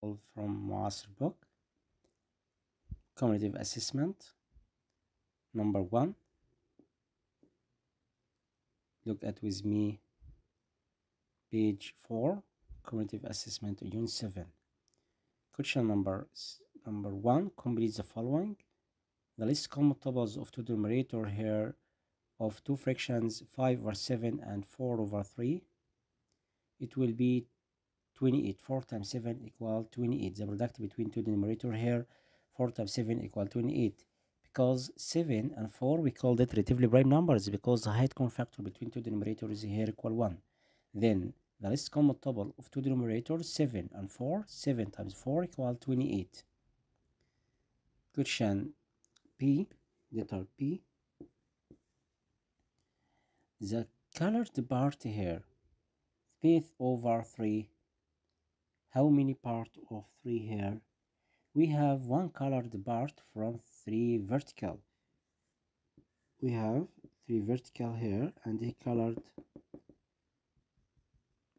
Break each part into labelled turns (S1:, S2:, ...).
S1: from Muasir book. Cumulative assessment number one. Look at with me page 4 cumulative assessment unit 7 question number number 1 complete the following. The least common multiples of two numerator here of two fractions 5 over 7 and 4 over 3 it will be 28 4 times 7 equal 28 the product between two numerator here 4 times 7 equal 28 because 7 and 4 we call it relatively prime numbers because the height common factor between two denominators here equal 1 then the least common multiple of two denominators 7 and 4 7 times 4 equal 28 question P letter P. The colored part here fifth over 3 how many part of 3 here? We have one colored part from 3 vertical. We have 3 vertical here and he colored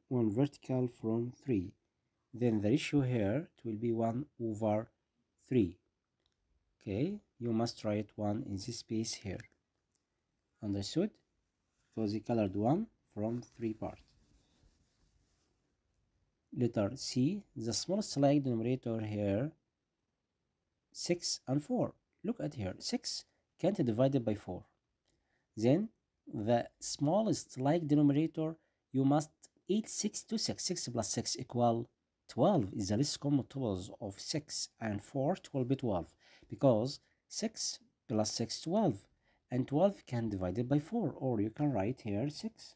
S1: one vertical from 3 then the ratio here it will be 1 over 3 okay you must write 1 in this space here. Understood? Because he colored one from 3 parts letter C the smallest like denominator here 6 and 4 look at here 6 can't divide it by 4 then the smallest like denominator you must add 6 to 6 6 plus 6 equal 12 is the least common multiples of 6 and 4 it will be 12 because 6 plus 6 12 and 12 can divide it by 4 or you can write here 6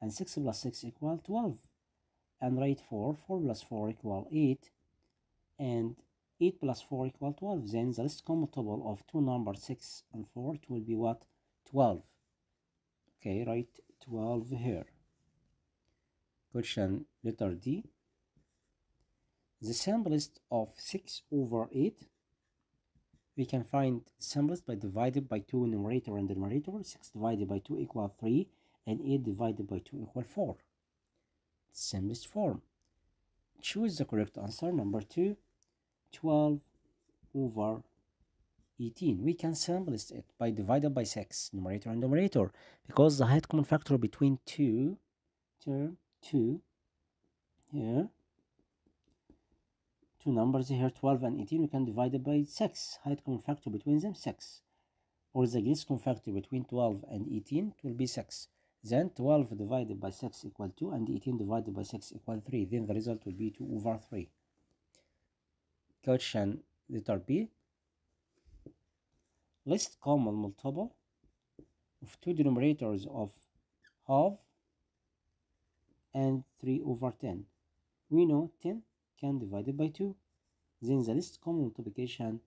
S1: and 6 plus 6 equal 12 and write 4 4 plus 4 equal 8 and 8 plus 4 equal 12 then the least common multiple of two numbers 6 and 4 it will be what? 12 okay write 12 here. Question letter D. The simplest of 6 over 8 we can find simplest by divided by 2 numerator and denominator. 6 divided by 2 equal 3 and 8 divided by 2 equal 4 simplest form. Choose the correct answer number 2 12 over 18 we can simplest it by divided by 6 numerator and numerator because the height common factor between two term 2 here two numbers here 12 and 18 we can divide it by 6 height common factor between them 6 or the least common factor between 12 and 18 it will be 6 then 12 divided by 6 equal 2 and 18 divided by 6 equal 3 then the result will be 2 over 3 question letter B least common multiple of two denominators of half and 3 over 10 we know 10 can divide it by 2 then the least common multiplication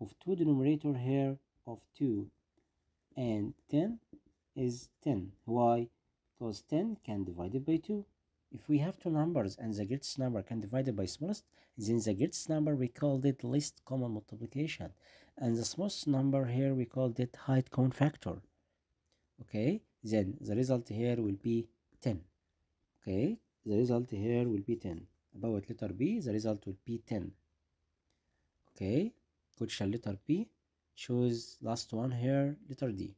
S1: of two denominator here of 2 and 10 is 10 why? Because 10 can divide it by 2 if we have two numbers and the greatest number can divide it by smallest then the greatest number we called it least common multiplication. And the smallest number here we called it height common factor. Okay? Then the result here will be 10 okay? The result here will be 10 about letter B? The result will be 10 okay? Question letter B choose last one here letter D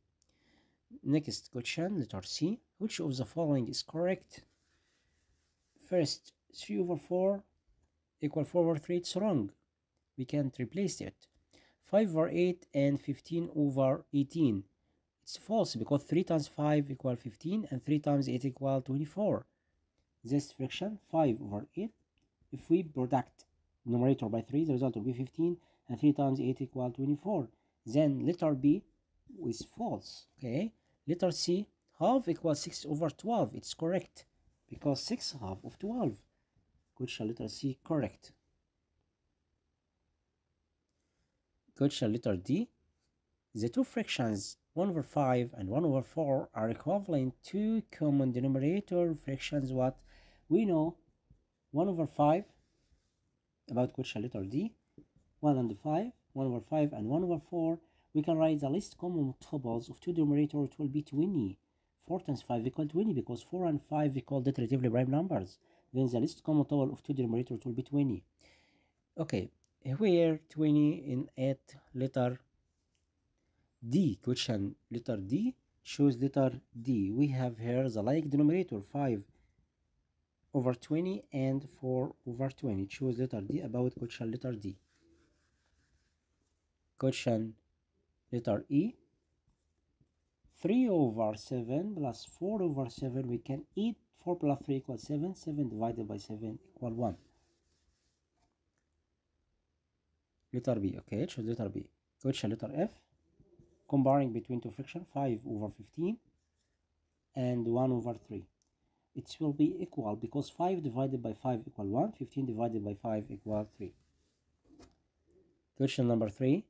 S1: next question letter C which of the following is correct? First 3 over 4 equal 4 over 3 it's wrong. We can't replace it. 5 over 8 and 15 over 18 it's false because 3 times 5 equal 15 and 3 times 8 equal 24 this fraction 5 over 8 if we product numerator by 3 the result will be 15 and 3 times 8 equal 24 then letter B is false okay letter C half equals 6 over 12 it's correct because 6 half of 12 question letter C correct. Question letter D the two fractions 1 over 5 and 1 over 4 are equivalent to common denominator fractions what we know. 1 over 5 about question letter D. 1 and 5 1 over 5 and 1 over 4 we can write the least common multiples of two denominator it will be 20 4 times 5 equal 20 because 4 and 5 equal relatively prime numbers. Then the least common multiple of two denominator it will be 20 okay where 20 in 8 letter D? Question. Letter D shows letter D. We have here the like denominator 5 over 20 and 4 over 20 choose letter D about question letter D. Question letter E. 3 over 7 plus 4 over 7 we can eat. 4 plus 3 equals 7 7 divided by 7 equal 1 letter B okay choose letter B. Question letter F. Comparing between two fraction 5 over 15 and 1 over 3 it will be equal because 5 divided by 5 equal 1 15 divided by 5 equal 3 question number 3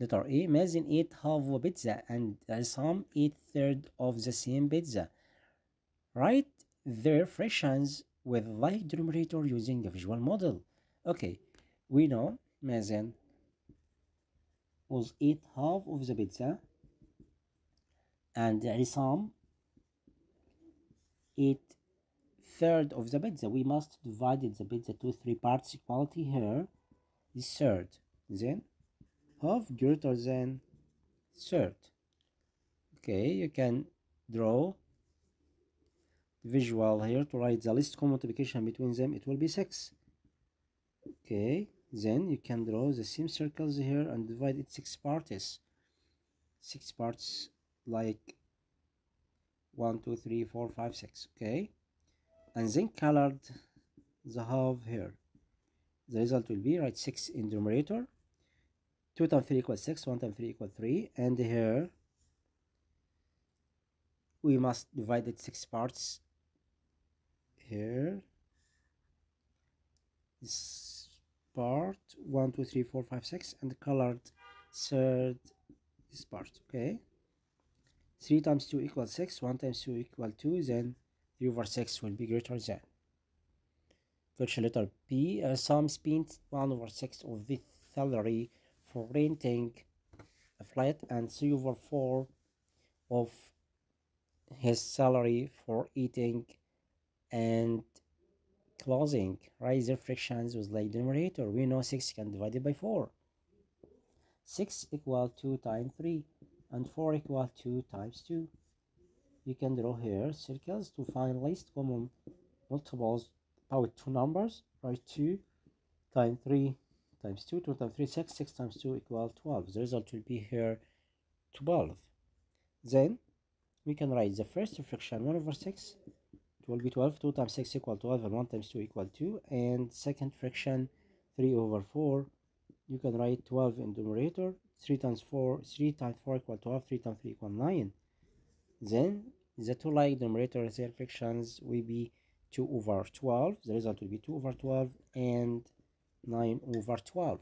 S1: letter A imagine 8 half of a pizza and some 8 third of the same pizza. Write their fractions with like denominator using a visual model. Okay we know imagine was eat half of the pizza and some 8 third of the pizza. We must divide the pizza to three parts. Equality here is third. Then half greater than third okay you can draw the visual here to write the least common multiplication between them. It will be 6 okay then you can draw the same circles here and divide it six parts six parts like one two three four five six. Okay and then colored the half here. The result will be right 6 in the numerator 2 times 3 equals 6 1 times 3 equals 3 and here we must divide it 6 parts. Here this part 1 2 3 4 5 6 and colored third this part okay? 3 times 2 equals 6 1 times 2 equals 2 then 3 over 6 will be greater than Virtual letter P. Uh, some spent 1 over 6 of the salary for renting a flat and 3 over 4 of his salary for eating and closing. The fractions with like denominator we know 6 can divide by 4 6 equal 2 times 3 and 4 equal 2 times 2 you can draw here circles to find least common multiples about two numbers. Write 2 times 3 times 2 2 times 3 6 6 times 2 equal 12 the result will be here 12 then we can write the first fraction 1 over 6 it will be 12 2 times 6 equal 12 and 1 times 2 equal 2 and second fraction 3 over 4 you can write 12 in numerator. 3 times 4 3 times 4 equal 12 3 times 3 equal 9 then the two like numerator their fractions will be 2 over 12 the result will be 2 over 12 and 9 over 12